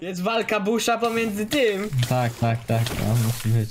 Jest walka busza pomiędzy tym. Tak, tak, tak, no musi być.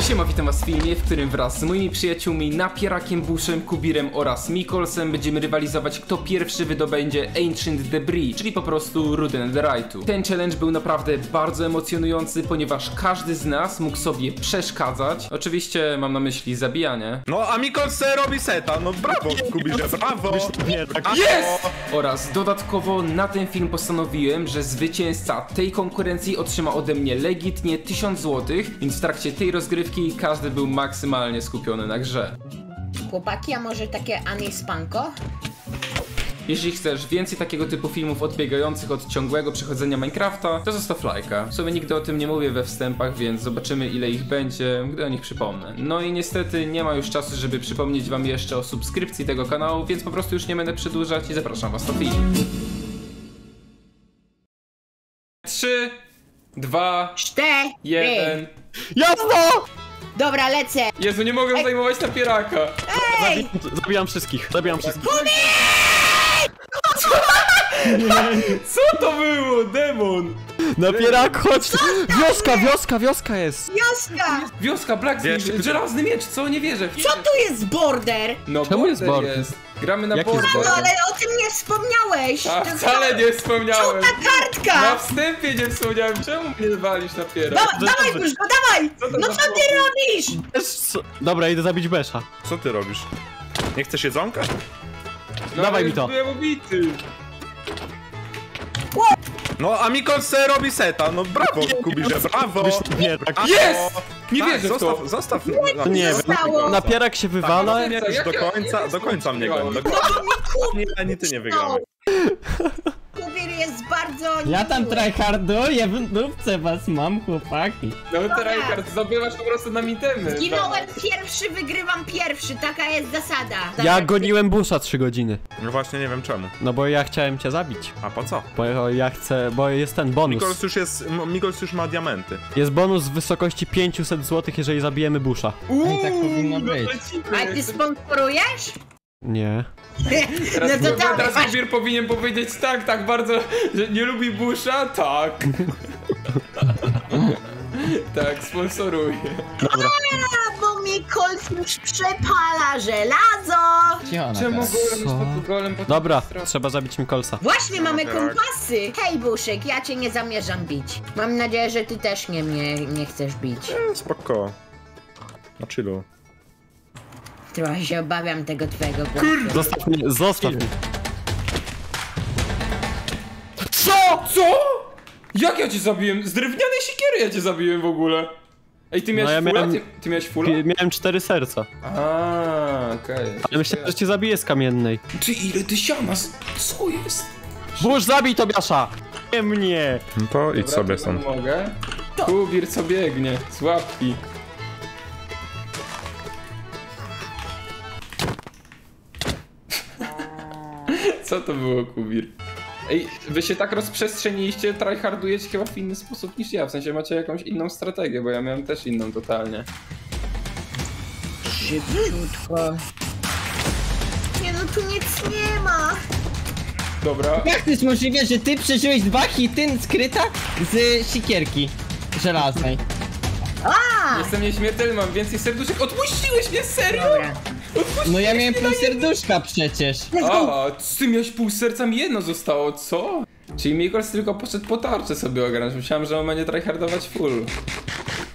Siema, witam was w filmie, w którym wraz z moimi przyjaciółmi Napierakiem, Bushem, Kubirem oraz Mikolsem będziemy rywalizować kto pierwszy wydobędzie Ancient Debris, czyli po prostu rudę netherite'u. Ten challenge był naprawdę bardzo emocjonujący, ponieważ każdy z nas mógł sobie przeszkadzać. Oczywiście mam na myśli zabijanie. No, a Mikol se robi seta, no brawo, Kubirze, brawo! Nie, tak. Jest! Oraz dodatkowo na ten film postanowiłem, że zwycięzca tej konkurencji otrzyma ode mnie legitnie 1000 zł, więc w trakcie tej rozgrywki każdy był maksymalnie skupiony na grze. Chłopaki, a może takie Ani Spanko? Jeśli chcesz więcej takiego typu filmów odbiegających od ciągłego przechodzenia Minecrafta, to zostaw lajka. W sumie nigdy o tym nie mówię we wstępach, więc zobaczymy ile ich będzie, gdy o nich przypomnę. No i niestety nie ma już czasu, żeby przypomnieć wam jeszcze o subskrypcji tego kanału, więc po prostu już nie będę przedłużać i zapraszam was do film. 3, 2, Cztery! 1. Jasno! Dobra, lecę! Jezu, nie mogę zajmować napieraka. Ej! Zabijam wszystkich, zabijam wszystkich. Co to było? Demon! Napierak, chodź! Wioska, wioska, wioska jest! Wioska! Wioska, Blacksmith, Wiesz, żelazny miecz, co? Nie wierzę. Co tu jest border? No, Czemu jest border border? Gramy na Jaki jest border. No ale o tym nie wspomniałeś! A wcale nie wspomniałem. Ta kartka! Na wstępie nie wspomniałem. Czemu mnie walisz na piera? Da, dawaj, Buszko, dawaj! Co No co ty robisz? Dobra, idę zabić Besza. Co ty robisz? Nie chcesz jedzonka? No, dawaj mi to. Byłem obity. No, a Mikol se robi seta, no brawo, Kubirze, brawo! Nie, tak. Jest! Nie Tak, wierzę w to. zostaw, zostaw. na- Nie wiem. Zostało. Napierak się wywala. Nie, Też jak do końca, do końca mnie goni. Ani, ani ty nie wygramy. Bardzo Ja tam tryharduję, w dupce was mam, chłopaki. No to Reinhardt, zdobywasz po prostu na mitemy. Ginąłem pierwszy, wygrywam pierwszy, taka jest zasada. Ja goniłem busza 3 godziny. No właśnie, nie wiem czemu. No bo ja chciałem cię zabić. A po co? Bo ja chcę, bo jest ten bonus. Mikols już jest, Mikols już ma diamenty. Jest bonus w wysokości 500 zł, jeżeli zabijemy busza. No i tak powinno być. A ty sponsorujesz? Nie. Teraz, No to teraz masz- Kubir powinien powiedzieć tak, tak bardzo, że nie lubi Busha? Tak. tak, sponsoruje. A, bo mi Colt już przepala żelazo! Czemu golem pod golem pod Dobra, trzeba zabić Mikolsa. Właśnie mamy tak. kompasy! Hej Buszek, ja cię nie zamierzam bić. Mam nadzieję, że ty też nie mnie nie chcesz bić. E, spoko. Na chillu. Trochę się obawiam tego twojego głosu. Zostaw mnie, zostaw mnie. Co? Co? Jak ja cię zabiłem? Z drewnianej siekiery ja cię zabiłem w ogóle. Ej, ty miałeś No ja fulla? miałem- Ty, ty miałeś fulla? Miałem cztery serca. A, okej. Ale myślałem, że cię zabiję z kamiennej. Ty, ile ty siana? z- Co jest? Burz, zabij Tobiasza! Nie mnie! No to idź sobie stąd. Mogę? Kubir co biegnie, z łapki. Co to było, Kubir? Ej, wy się tak rozprzestrzeniliście, tryhardujecie chyba w inny sposób niż ja, w sensie macie jakąś inną strategię, bo ja miałem też inną totalnie. Szybciutko. Nie no, tu nic nie ma. Dobra, Jak to jest możliwe, że ty przeżyłeś dwa hity skryta z sikierki żelaznej? jestem nieśmiertelny, mam więcej serduszek. Odpuściłeś mnie, serio? Dobra. No ja miałem pół serduszka przecież. A, z tym miałeś pół serca, mi jedno zostało, co? Czyli Mikols tylko poszedł po tarczę sobie ogarnąć, myślałem, że on będzie tryhardować full.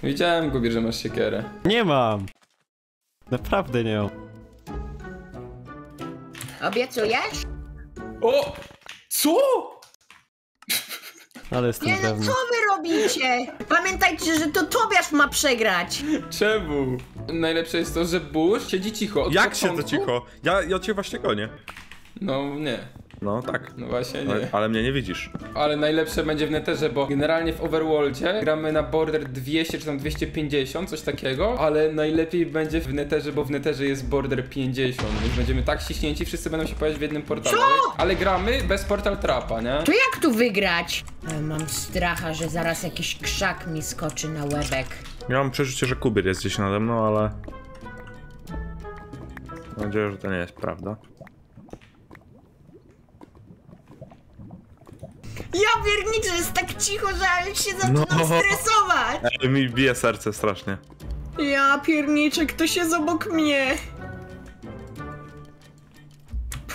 Widziałem, Kubir, że masz siekierę. Nie mam. Naprawdę nie mam. Obiecujesz? O! Co? Ale jestem Nie no, pewny. co wy robicie? Pamiętajcie, że to Tobiasz ma przegrać. Czemu? Najlepsze jest to, że Bush siedzi cicho. Od Jak się to początku? cicho? Ja, ja cię właśnie gonię. No nie, No tak. no właśnie Ale, nie. ale mnie nie widzisz. Ale najlepsze będzie w neterze, bo generalnie w Overworldzie gramy na border 200 czy tam 250, coś takiego, ale najlepiej będzie w neterze, bo w neterze jest border 50, więc będziemy tak ściśnięci, wszyscy będą się pojawiać w jednym portalu. Ale, ale gramy bez portal trapa, nie? To jak tu wygrać? E, Mam stracha, że zaraz jakiś krzak mi skoczy na łebek. Ja mam przeczucie, że Kubir jest gdzieś nade mną, ale... Mam nadzieję, że to nie jest prawda. Ja pierniczę, jest tak cicho, że już się zaczynam No. stresować. Ej, mi bije serce strasznie. Ja pierniczę, ktoś jest obok mnie.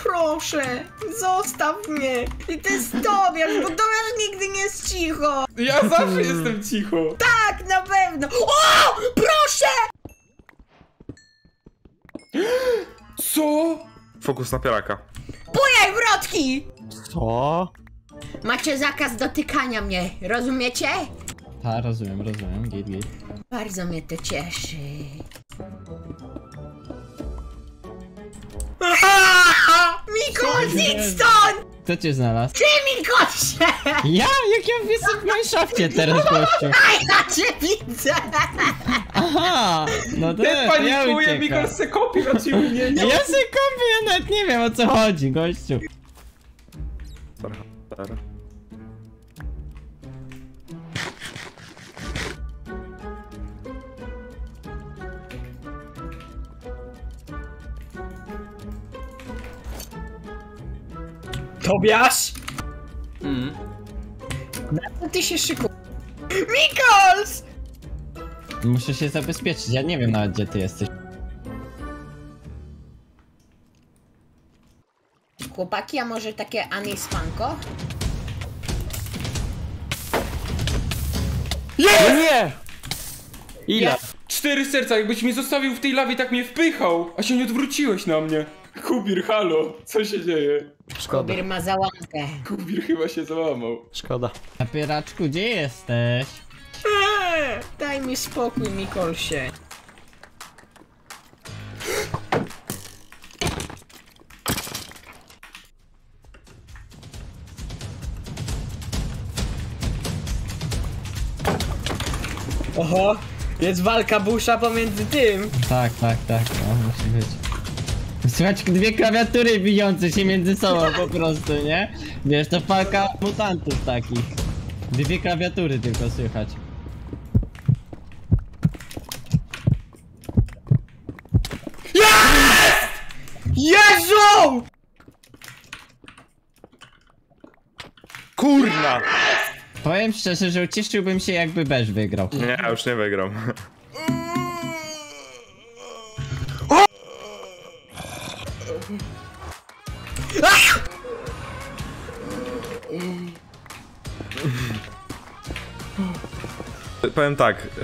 Proszę, zostaw mnie. I to jest Tobiasz, bo Tobiasz nigdy nie jest cicho. Ja zawsze jestem cicho. Tak, na pewno. O! Proszę! Co? Fokus na pieraka. Bujaj wrotki! Co? Macie zakaz dotykania mnie, rozumiecie? A, rozumiem, rozumiem, git, git. Bardzo mnie to cieszy. Mikol, idź stąd! Kto cię znalazł? Ty, Mikolsie! Ja? Jak ja jestem w Mineshafcie teraz, gościu. A ja cię widzę! Aha! No to, Nie to ja. Mikol se kopie raczej mnie. Ja se kopię, ja nawet nie wiem o co chodzi, gościu. Tobiasz? Mm. Na co ty się szyku... Mikols! Muszę się zabezpieczyć, ja nie wiem nawet gdzie ty jesteś. Chłopaki, a może takie anispanko? No nie! Ile? Cztery serca, jakbyś mnie zostawił w tej lawie, tak mnie wpychał, a się nie odwróciłeś na mnie. Kubir, halo, co się dzieje? Szkoda, Kubir ma załamkę. Kubir chyba się załamał. szkoda. Napieraczku, gdzie jesteś? Eee, daj mi spokój, Mikolsie. Oho, jest walka busza pomiędzy tym. Tak, tak, tak, no musi być. Słychać dwie klawiatury bijące się między sobą po prostu, nie? Wiesz, to walka mutantów takich. Dwie klawiatury tylko słychać. Jezu! Kurna! Powiem szczerze, że ucieszyłbym się jakby Beż wygrał. Nie, już nie wygram. Powiem tak, yy,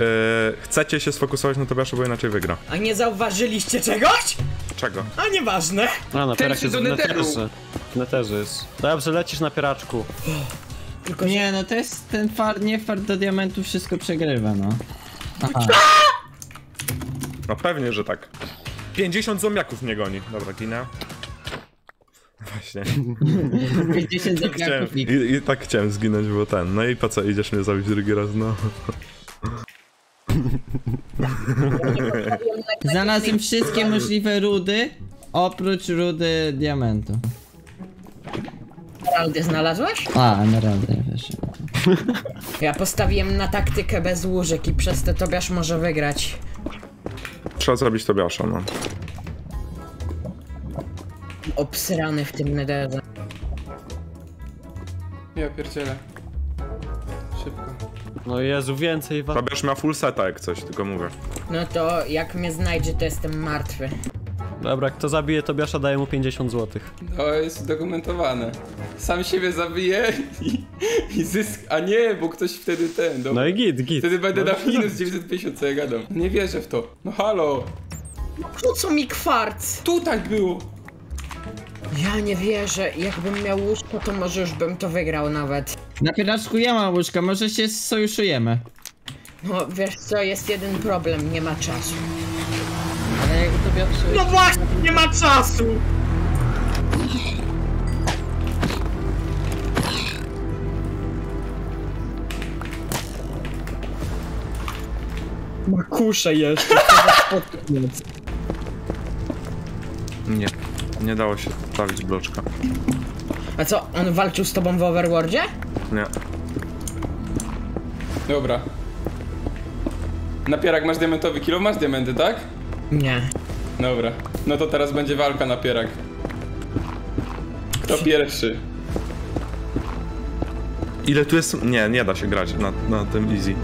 chcecie się sfokusować na Tobiaszu, bo inaczej wygra. A nie zauważyliście czegoś? Czego? A nieważne. A, na pierak się jest do w netheru. neterze. W neterze jest. Dobrze, lecisz na pieraczku. Tylko. Nie, no to jest ten fart, nie fart do diamentu wszystko przegrywa, no. Aha. No pewnie, że tak. 50 zombiaków mnie goni. Dobra, ginę. Właśnie. 50 Chciałem, zabijaków i... i, I tak chciałem zginąć, bo ten. No i po co idziesz mnie zabić drugi raz, no? Znalazłem wszystkie możliwe rudy, oprócz rudy diamentu. Emeraldy znalazłeś? A, emeraldy, wiesz. Ja postawiłem na taktykę bez łóżek i przez to Tobiasz może wygrać. Trzeba zrobić Tobiasza, no. Obsrany w tym nederze. Ja pierdzielę. Szybko. No Jezu, więcej wa... Tobiasz ma full seta jak coś, tylko mówię. No to jak mnie znajdzie, to jestem martwy. Dobra, kto zabije Tobiasza, daje mu 50 zł. To jest udokumentowane. Sam siebie zabiję i, i zysk... A nie, bo ktoś wtedy ten... Dobra. No i git, git. Wtedy będę na minus 950, co ja gadam. Nie wierzę w to. No halo. Po co mi kwarc? Tu tak było. Ja nie wierzę. Jakbym miał łóżko, to może już bym to wygrał nawet. Na pieraczku ja mam łóżka, może się sojuszujemy. No wiesz co, jest jeden problem, nie ma czasu. Ale jak Tobiasz... No właśnie, nie ma czasu! Ma kuszę jeszcze, spotkać. Nie. Nie dało się stawić bloczka. A co, on walczył z tobą w Overworldzie? Nie. Dobra. Napierak, masz diamentowy kilo? Masz diamenty, tak? Nie. Dobra. No to teraz będzie walka napierak. Kto pierwszy? Ile tu jest... Nie, nie da się grać na, na tym easy.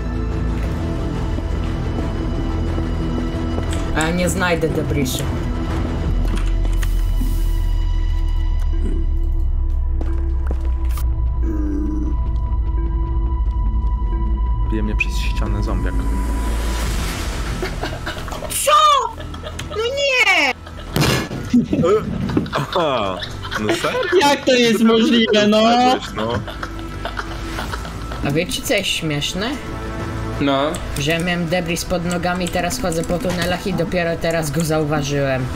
A nie znajdę debrisu. Ścianę zombiak. No nie! Aha! No serio? Jak to jest możliwe, no? No. A wiecie co jest śmieszne? No, Że miałem debris pod nogami, teraz chodzę po tunelach i dopiero teraz go zauważyłem.